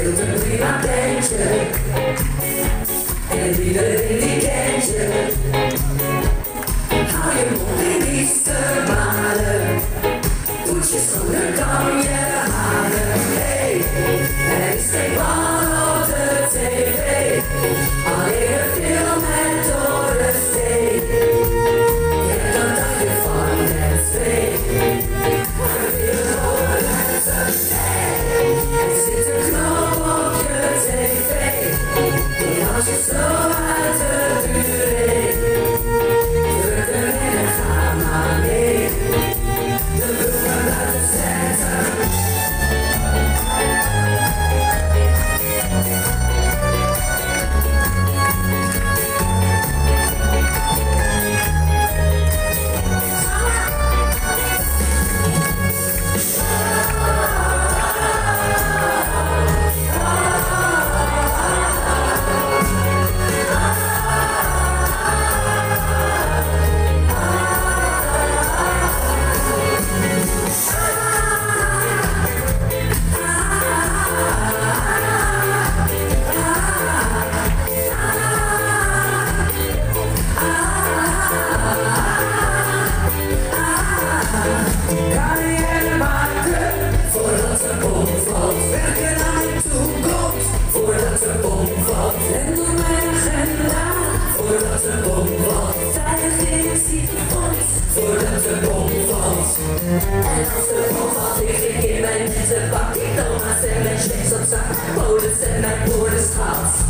Still to be my danger Anasını bomba tepki my, ne tabak Tek dalma sevme çek satsak Polis sevme polis halt